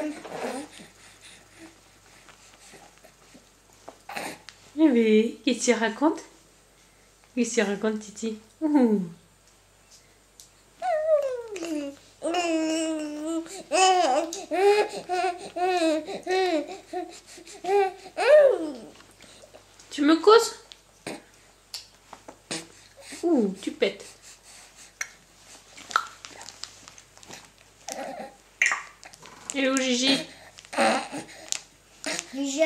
petit là. Bébé, qu'est-ce que tu racontes? Qu'est-ce que tu racontes, Titi? Ouh. Tu me causes? Ouh, tu pètes. Et où Gigi Gigi